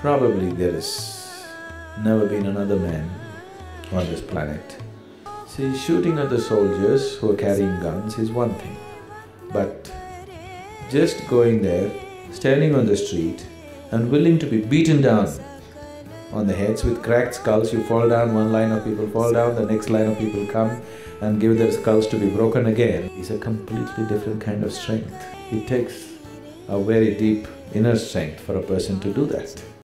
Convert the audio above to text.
Probably there has never been another man on this planet. See, shooting at the soldiers who are carrying guns is one thing, but just going there, standing on the street and willing to be beaten down on the heads with cracked skulls, you fall down, one line of people fall down, the next line of people come and give their skulls to be broken again, is a completely different kind of strength. It takes a very deep inner strength for a person to do that.